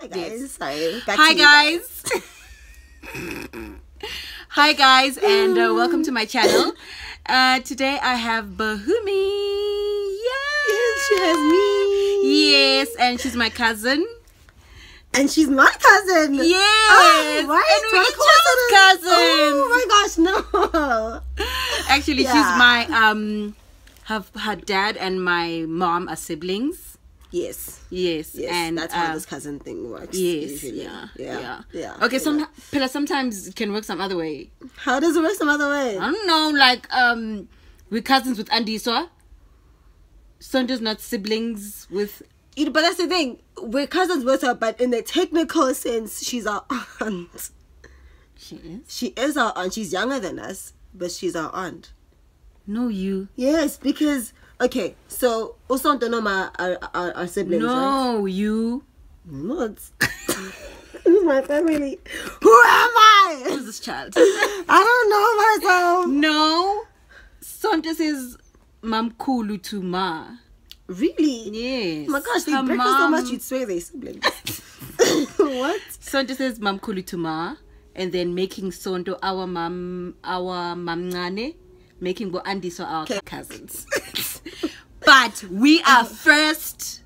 Hi guys. Sorry. Back Hi guys. guys. Hi guys, and uh, welcome to my channel. Uh, today I have Bahumi. Yes, she has me. Yes, and she's my cousin. And she's my cousin. Yes, Oh, right? and we're What cousins. Oh my gosh, no. Actually, Yeah. she's my um, her her dad and my mom are siblings. Yes. Yes, Yes. and that's how uh, this cousin thing works. Yes, usually. yeah, Yeah. yeah, Yeah. Okay, yeah. some Pilla, sometimes it can work some other way. How does it work some other way? I don't know, like um, we're cousins with Andy Andiswa. Sonda's not siblings with. You know, but that's the thing. We're cousins with her, but in the technical sense, she's our aunt. She is. She is our aunt. She's younger than us, but she's our aunt. No, you. Yes, because okay, so also don't know my our, our, siblings, right? No, you. Not. is my family. Who am I? Who's this child? I don't know myself. no. Sonda says Mamkulu to Ma. Really? Yes. Oh my gosh, they Her break us so much you'd swear they're siblings. what? Sonda says Mamkulu to Ma, and then making Sondo our mam, our mamngane, making go Bo Andiswa our Okay. cousins. But we are first.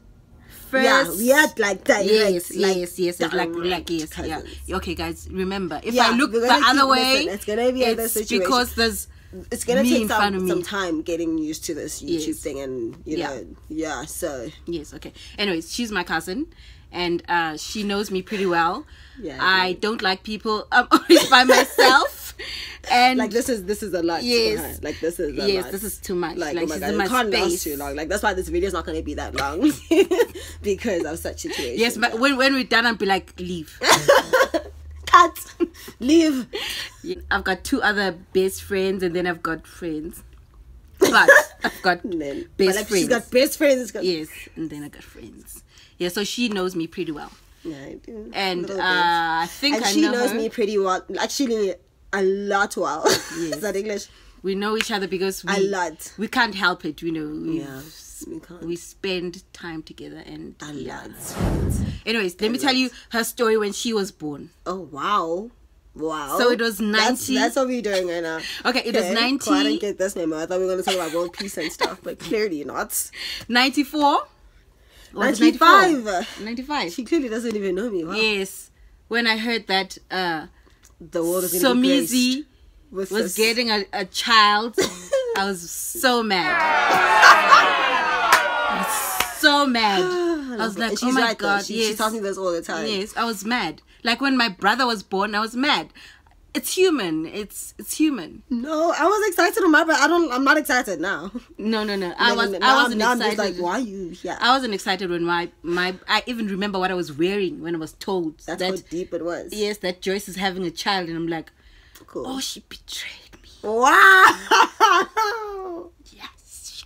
First. Yeah, we had like direct, Yes, like, yes, yes, like, like, yes, cousins. yeah. Okay, guys, remember, if Yeah, I look the other way, it's gonna be a it's situation. because there's It's gonna take in front of some, me. some time getting used to this YouTube Yes. thing, and you Yeah. know, yeah. So Yes, okay. Anyways, she's my cousin and uh, she knows me pretty well. Yeah, I don't like people. I'm always by myself. And like this is this is a lot. Yes. like this is a yes, lot. this is too much. like, Like, oh my god, it can't last too long. Like that's why this video is not going to be that long because of such situations. Yes, but when, when we're done, I'll be like, leave. cut, leave. Yeah, I've got two other best friends and then I've got friends. But I've got best but like, friends. She's got best friends. Got, yes, and then I got friends. Yeah, so she knows me pretty well. yeah, I do. And uh. I think and I she know knows her. me pretty well. Actually, a lot well. is that English? We know each other because we, A lot. we can't help it, you know. We, Yeah, we can't. we spend time together and A yeah. lot. Anyways, let me tell you her story when she was born. Oh wow. Wow. So it was That's, 90 that's what we're doing right now. Okay, it was 90 cool, I didn't get this memo. I thought we were going to talk about world peace and stuff, but clearly not. 94? Was it 95. 95. She clearly doesn't even know me. Wow. Yes. When I heard that uh The world is going to be was this. getting a, a child, I was so mad. I was so mad. I was like, oh my though. god, She, yes. she tells me this all the time. Yes, I was mad. Like when my brother was born, I was mad. It's human. It's it's human. No, I was excited on my but I don't. I'm not excited now. No, no, no. I was I wasn't now I'm just like, why you here? I wasn't excited when my my I even remember what I was wearing when I was told That's that how deep it was. yes that Joyce is having a child and I'm like, Cool. oh she betrayed me. Wow. Yes.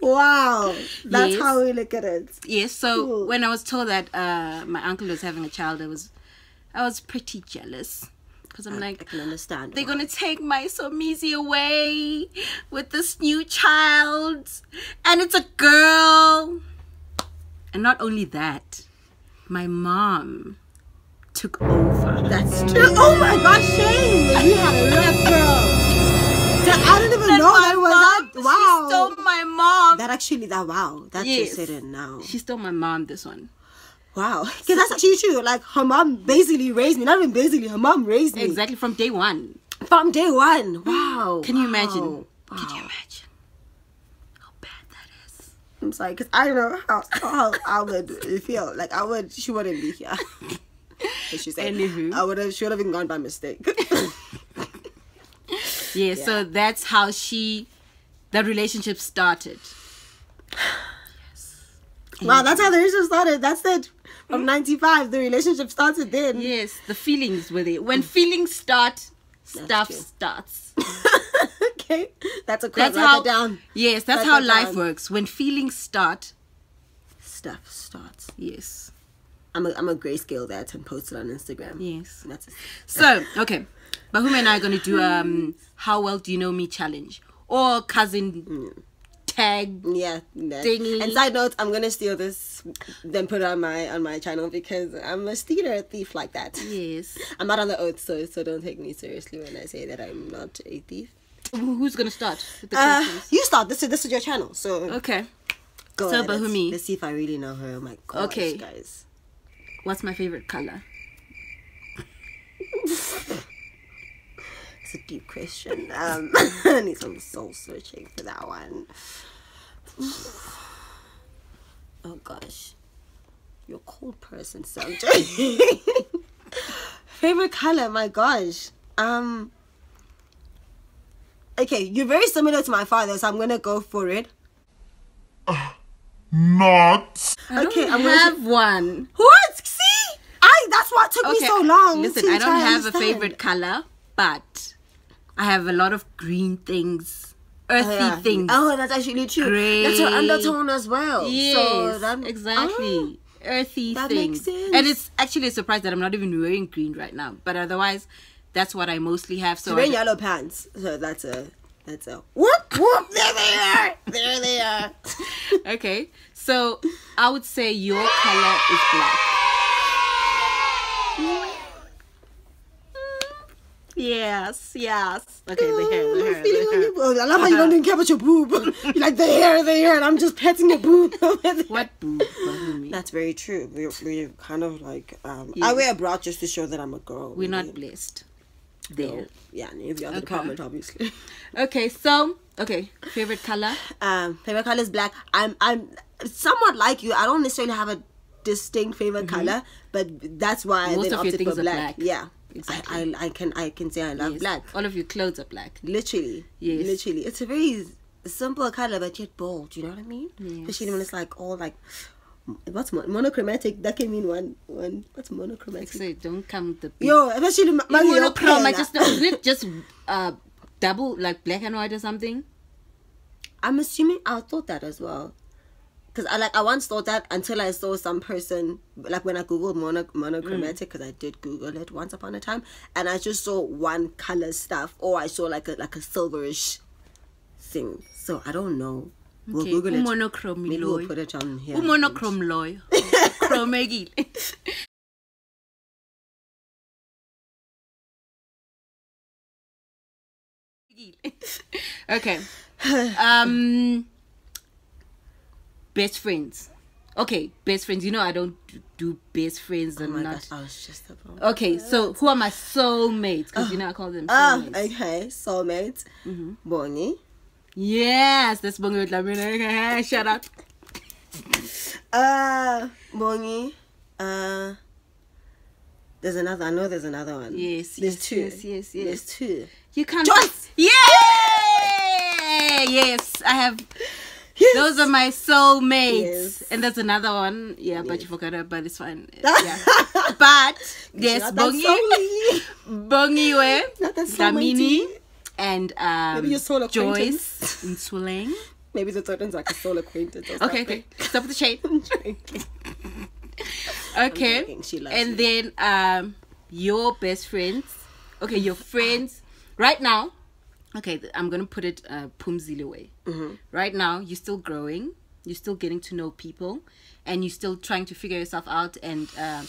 Wow. That's Yes. how we look at it. Yes, so Cool. when I was told that uh, my uncle was having a child, I was, I was pretty jealous because I'm I like, can understand. they're why. gonna take my Somizi away with this new child, and it's a girl. And not only that, my mom took over. That's true. Oh my gosh, Shane, You had a real girl. I didn't even know that was mom, that. Wow. She stole my mom. that actually, that wow. That Yes. just it now. she stole my mom. This one. Wow. Because that's actually true. Like her mom basically raised me. Not even basically, her mom raised me Exactly from day one. from day one. Wow. Can you Wow. imagine? Wow. Can you imagine how bad that is? I'm sorry, because I don't know how, how I would feel. Like I would, she wouldn't be here. She said, Anywho. I would have, she would have been gone by mistake. Yeah, so that's how she, the relationship started. Yes. Wow, that's how the relationship started. That's it. From '95, the relationship started then. Yes, the feelings were there. When feelings start, stuff true. starts. okay, that's a quote. That's Write how. that down. Yes, that's Write how that life down. works. When feelings start, Stuff starts. yes, I'm a, I'm a grayscale that and post it on Instagram. yes. That's it. So okay, Bahumi and I are going to do um how well do you know me challenge or cousin tag. Yeah. that. Thingy. And side note, I'm gonna steal this, then put it on my on my channel because I'm a stealer, a thief like that. Yes. I'm not on the oath, so so don't take me seriously when I say that I'm not a thief. Who's gonna start the Uh, you start. This is this is your channel, so Okay. go so ahead. Let's- Bahumi. Let's see if I really know her. Oh my gosh, Okay. guys. What's my favorite color? It's a deep question. Um, I need some soul searching for that one. Oh gosh, you're a cold person, subject. Favorite color? My gosh. Um. Okay, you're very similar to my father, so I'm gonna go for it. Not. I Okay, don't I'm gonna have one. What? See, I. That's why it took me so long. Listen, I don't to have a favorite color, but I have a lot of green things, earthy Oh, yeah. things. Oh, that's actually true. Gray. That's her undertone as well. yes, so that, exactly. Oh. Earthy that things. makes sense. And it's actually a surprise that I'm not even wearing green right now. But otherwise, that's what I mostly have. So wearing yellow pants. So that's a that's a whoop whoop. There they are. There they are. okay, so I would say your color is black. Yes, yes. Okay, the hair, the hair, the hair. I love how you don't even care about your boob. you like the hair, the hair, and I'm just petting your boob. What boob? That's very true. We're, we're kind of like um, I wear a bra just to show that I'm a girl. We're not blessed. There. Yeah, in every other Okay. department, obviously. Okay, so okay, favorite color. um, favorite color is black. I'm I'm somewhat like you. I don't necessarily have a distinct favorite color, but that's why. Most I then opted things for are black. black. Yeah, Exactly. I, I I can I can say I love Yes. black. All of your clothes are black. Literally, Yes. literally, it's a very simple color, but yet bold. You know what I mean? Yes. Especially when it's like all like. What's mon- monochromatic? That can mean one, one. What's monochromatic? So don't come the big Yo, especially ma- monochrome. I just know, it just uh double like black and white or something? I'm assuming I thought that as well. Cause I like I once thought that until I saw some person like when I googled mono, monochromatic because I did Google it once upon a time and I just saw one color stuff or I saw like a like a silverish thing. So I don't know. We'll Okay, Google it. monochrome Maybe we'll put it on here. monochrome loy. Chromegil. okay. Um best friends. Okay, best friends. You know I don't do- best friends Oh and my not gosh, I was just about. Okay, so who are my soulmates? Because you know I call them Ah, soulmates. okay. Soulmate. Mm-hmm. Bonnie. Yes, that's Bongo Dlamini. Shout out. Uh, Bonnie. Uh, there's another. I know there's another one. Yes, There's yes, two. yes, yes, yes. There's two. You can't. Joyce! Yeah! Yes, I have. Yes. Those are my soulmates. Yes. And there's another one. Yeah, but you forgot but it's fine. Yeah. but, yes, Bongi. Bongiwe, Dlamini, and um, Maybe your soul. Joyce in Swilling. Maybe the third one's like a soul acquaintance. Or Okay, okay. Stop the chain. Okay. joking, she loves and you. then um your best friends. Okay, your friends right now. Okay, I'm gonna put it uh Phumzile way. Mm-hmm. Right now, you're still growing. You're still getting to know people, and you're still trying to figure yourself out. And um,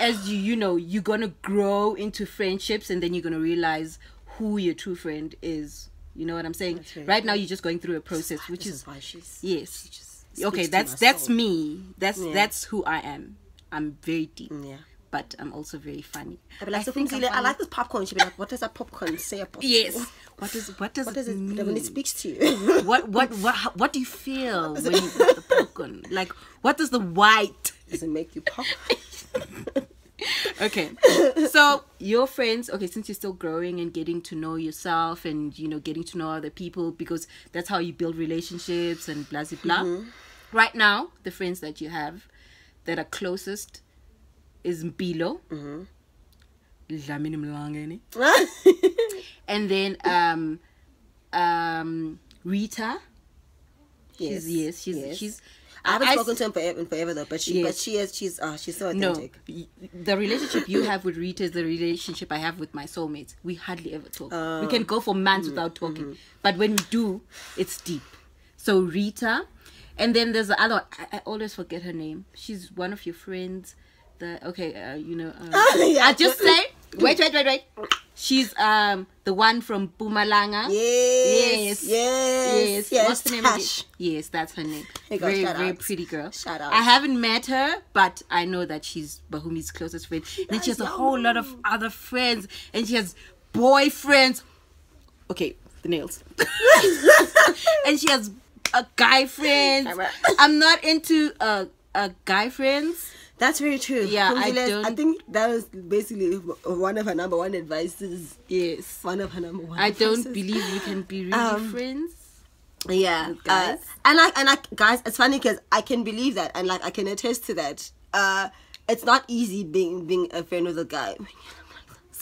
as you you know, you're gonna grow into friendships, and then you're gonna realize who your true friend is. You know what I'm saying? Right now, you're just going through a process, which is why she's. yes. just Okay, that's that's soul. me. That's Yeah. that's who I am. I'm very deep, Yeah. But I'm also very funny. Be like, I so think I'm I like this popcorn. She'd be like, what does that popcorn say about you? Yes. What does what does What it does it mean? when it speaks to you? what what what what do you feel when you eat the popcorn? Like what does the white? does it make you pop? Okay, so your friends. Okay, since you're still growing and getting to know yourself and you know getting to know other people because that's how you build relationships and blah blah blah. Mm-hmm. Right now, the friends that you have that are closest is Mpilo. Mm-hmm. Dlamini Mlangeni. and then um um Rita. She's yes, she's yes. she's I haven't I- spoken to him forever, in forever though, but she, but she is, she's, uh, she's so authentic. y- the relationship you have with Rita is the relationship I have with my soulmates. We hardly ever talk. we can go for months without talking, but when we do, it's deep. So Rita, and then there's the other. I, I always forget her name. She's one of your friends. The okay, uh, you know. Um, Yeah. I just say wait, wait, wait, wait. She's um the one from Mpumalanga. Yes. Yes. Yes. Yes. What's the name Tash. again? Yes, that's her name. Hey, girl, very, very out. pretty girl. Shout out. I haven't met her, but I know that she's Bahumi's closest friend. and then she has a whole lot of other friends, and she has boyfriends. Okay, the nails. and she has a guy friends. I'm not into uh, uh guy friends. That's very true. Yeah, I don't- I think that was basically one of her number one advices. Yes. One of her number one. I don't believe you can be really Um, friends. Yeah, guys. guys. and like, and like, guys, it's funny because I can believe that, and like, I can attest to that. Uh, it's not easy being being a friend with a guy.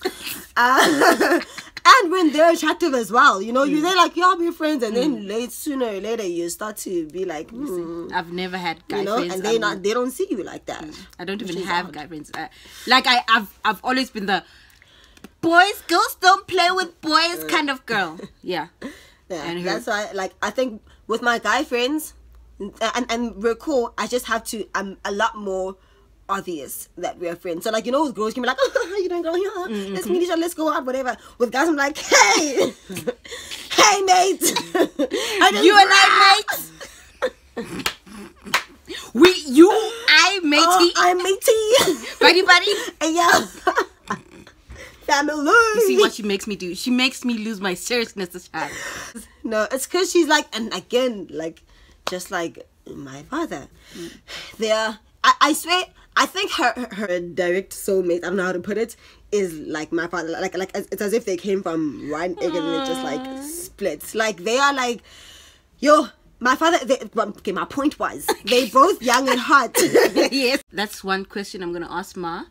uh, and when they're attractive as well, you know, Mm. you they're like, y'all be friends, and then late sooner or later you start to be like, hmm, I've never had guy you know, friends. and they I'm- not they don't see you like that. I don't even have odd. guy friends. Uh, like I, I've, I've always been the boys, girls don't play with boys kind of girl. Yeah, Yeah, And that's why. Like, I think with my guy friends, and and we're cool. I just have to. I'm a lot more obvious that we're friends. So like, you know, with girls can be like, oh, how you doing, girl? Yeah, Mm-hmm. let's meet each other. Let's go out, whatever. With guys, I'm like, hey, hey, mate. I you and I, mate. we, you, I, matey, Oh, I'm matey. buddy, buddy. Yeah. Family. You see what she makes me do? She makes me lose my seriousness. This. No, it's because she's like, and again, like, just like my father. They are. I, I swear. I think her her- direct soulmate. I don't know how to put it. Is like my father. Like like it's as if they came from one egg and it just like splits. Like they are like, yo. My father. They, okay, my point was they both young and hot. yes, that's one question I'm gonna ask Ma,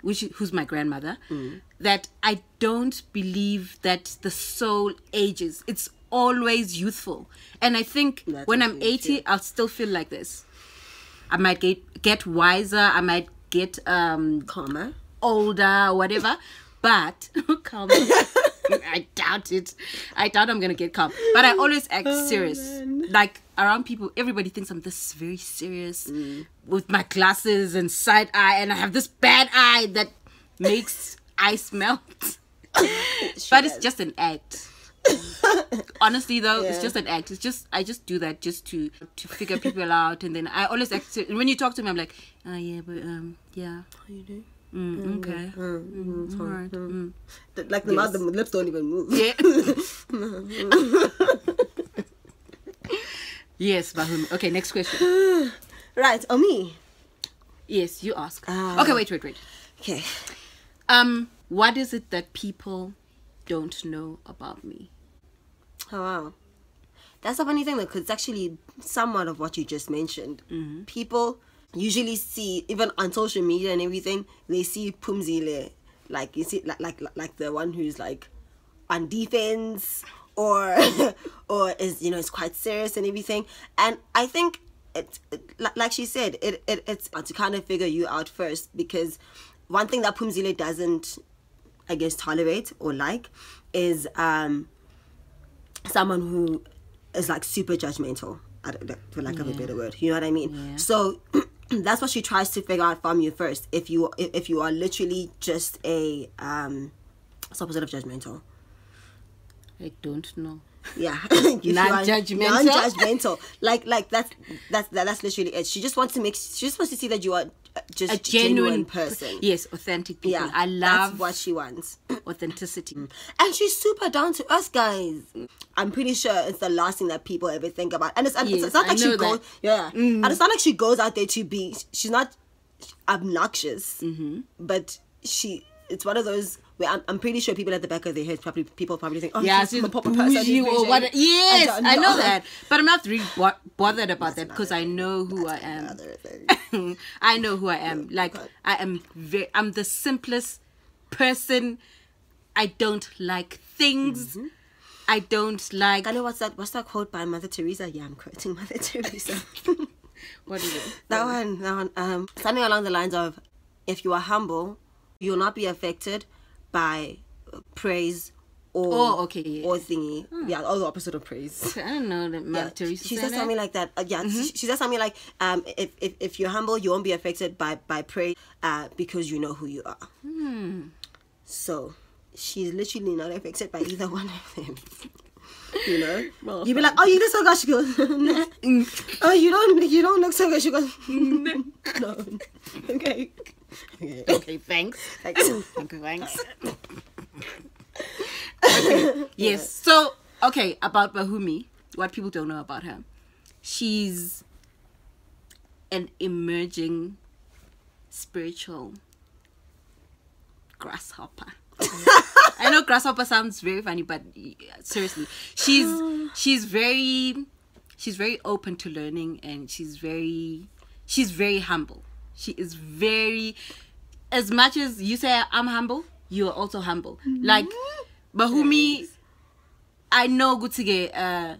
which who's my grandmother. Mm. That I don't believe that the soul ages. It's always youthful, and I think That's when I'm 80, yeah. I'll still feel like this. I might get get wiser. I might get um Karma. older whatever. But calm. I doubt it. I doubt I'm gonna get calm. But I always act serious. Like around people, everybody thinks I'm this very serious with my glasses and side eye, and I have this bad eye that makes ice melt. but it's just an act. Honestly, though, it's just an act. It's just I just do that just to to figure people out, and then I always act. When you talk to me, I'm like, oh yeah, but um, yeah, How you doing? mm, okay, Mm, right, mm. Like the mouth, the lips don't even move. Yeah. yes, Bahumi. Okay, next question. Right. Oh me. Yes, you ask. Ah. okay, wait, wait, wait. Okay. Um, what is it that people don't know about me? Oh wow. That's a funny thing though, because it's actually somewhat of what you just mentioned. Mm-hmm. People usually see, even on social media and everything, they see Phumzile, like you see, like like like the one who's like on defense or or is you know is quite serious and everything. And I think it, it like she said, it, it it's to kind of figure you out first because one thing that Phumzile doesn't, I guess, tolerate or like is um someone who is like super judgmental I don't, for lack of a better word you know what i mean Yeah. so that's what she tries to figure out from you first if you if, you are literally just a um the opposite of judgmental I don't know. yeah Non-judgmental? non-judgmental like like that's that's that, that's literally it she just wants to make she just wants to see that you are just A genuine, genuine, person Yes, authentic people. yeah I love that's what she wants authenticity. and she's super down to us guys. I'm pretty sure it's the last thing that people ever think about. And it's, and Yes, it's not like she goes, that. yeah, and it's not like she goes out there to be. She's not obnoxious, Mm-hmm. but she. It's one of those where I'm, I'm pretty sure people at the back of their heads probably people probably think, oh, Yeah, she's she's a proper person. she's or what? Yes, don't I know that, but I'm not really bo- bothered about that because I know who I am. I know who I am. Like I am very I'm the simplest person. I don't like things. Mm-hmm. I don't like I know what's that? What's that quote by Mother Teresa? Yeah, I'm quoting Mother Teresa. what is it? That one, that one, um, something along the lines of, if you are humble, you'll not be affected by praise or Oh, okay, yeah. or thingy. Yeah, all the opposite of praise. I don't know that Mother Yeah, Teresa she said says something like that. Uh, yeah, Mm-hmm. she, she says something like, um, if, if if you're humble, you won't be affected by by praise, uh, because you know who you are. Hmm. So she's literally not affected by either one of them. you know, Well, you'd be like, oh, you look so good. She goes, nah. oh, you don't you don't look so good. She goes, no, okay, okay. thanks. Thanks. Okay, thanks. okay. Yes. So, okay, about Bahumi, what people don't know about her. She's an emerging spiritual grasshopper. I know grasshopper sounds very funny, but seriously, she's she's very she's very open to learning and she's very she's very humble. She is very as much as you say I'm humble, you are also humble. Like Bahumi, I know Gutige, uh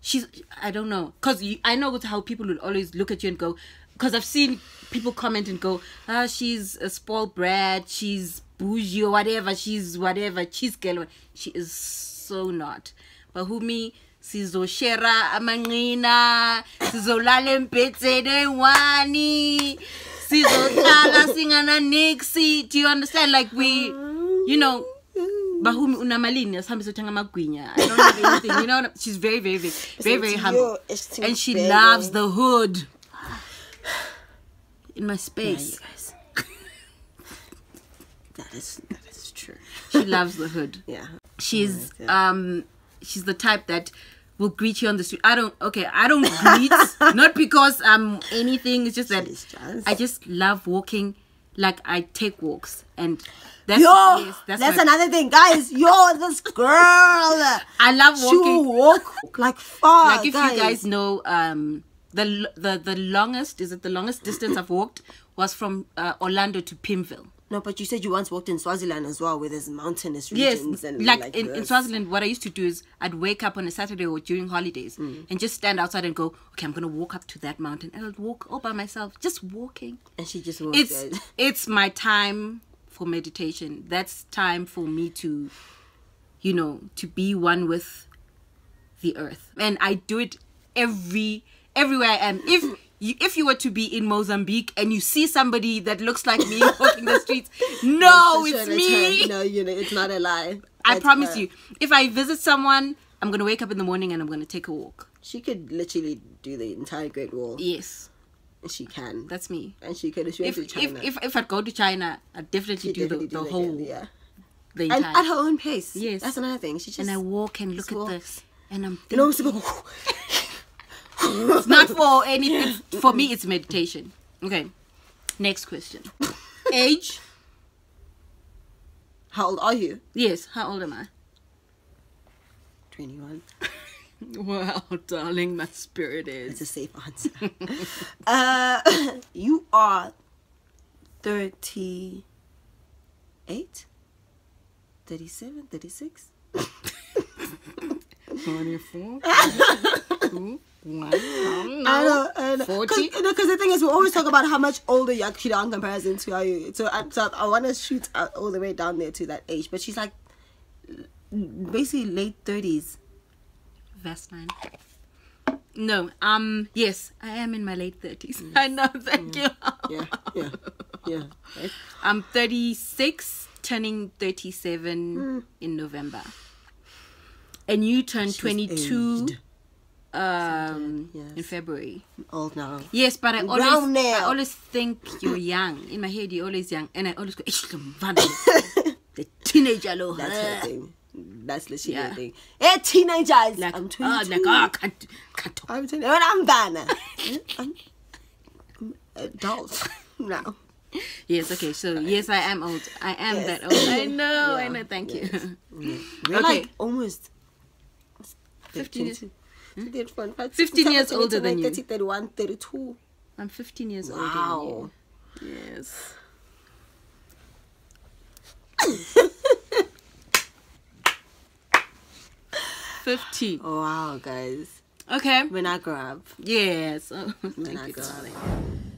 she's I don't know. Because I know how people will always look at you and go because I've seen people comment and go ah she's a spoiled brat she's bougie or whatever she's whatever she's girl she is so not. But who me sizoshera amanqina sizolala embhedeni eyi-one sizohlala singana nixi do you understand? Like we you know bahumi unamalini asihambe sothenga amagwinya. I don't have anything you know she's very very very very very humble. you, it's too and she loves the hood. In my Yeah, space. guys. that is that is true. she loves the hood. Yeah. she's Oh, um she's the type that will greet you on the street i don't okay i don't greet not because i'm anything it's just that just- i just love walking like i take walks and that's Yo, yes, that's, that's, another thing, guys. Yo, this girl. i love She walking walk like far. like if you guys know um the the the longest is it the longest distance i've walked was from uh, orlando to pimville No, but you said you once walked in Swaziland as well, where there's mountainous Yes, regions and like, in, in this. Swaziland, what I used to do is I'd wake up on a Saturday or during holidays Mm. and just stand outside and go, okay, I'm gonna walk up to that mountain, and I'd walk all by myself, just walking. and she just walked. It's there. it's my time for meditation. That's time for me to, you know, to be one with the earth, and I do it every everywhere I am. If you, if you were to be in Mozambique and you see somebody that looks like me walking the streets, no, sure it's me. No, you know, it's not a lie. I It's promise her. you, if I visit someone, I'm gonna wake up in the morning and I'm gonna take a walk. She could literally do the entire Great Wall. Yes, She can. that's me. and she could went If to if, China. if if I'd go to China, I'd definitely She'd do the, definitely the whole again, yeah. the And at her own pace. Yes. That's another thing. She just and I walk and look at walks. this, and I'm thinking, it's not for anything. For me, it's meditation. Okay. Next question. Age. How old are you? Yes. How old am I? 21. Wow, darling, my spirit is. It's a safe answer. uh, you are 38, 37, 36. 24. Wow. I know, I know. 40? Cause, you know, cause the thing is, we always talk about how much older you actually are in comparison to how you. So I, so I want to shoot all the way down there to that age, but she's like, basically late thirties. Vestine. No, um, yes, I am in my late thirties. Yes. I know. Thank yeah. you. yeah, yeah, yeah. Right. I'm thirty six, turning thirty seven mm. in November, and you turn twenty two um, Yes. in February. Old now. Yes, but I always, nail. I always think you're young. In my head, you're always young. And I always go, the the teenager. lo, That's her thing. That's literally Yeah. her thing. Hey, teenagers! Like, I'm oh, 22. like, oh, can't, can't talk. I'm 20. When I'm done. I'm, I'm adult now. Yes, okay, so yes, I am old. I am Yes. that old. I know, I know, thank you. We're Okay. like almost 15 years- 15 years older than you. 30, 31, 32. I'm 15 years older Wow. than you. Yes. Fifteen. Wow, guys. Okay. When I grow up. Yes. Oh, thank you, darling.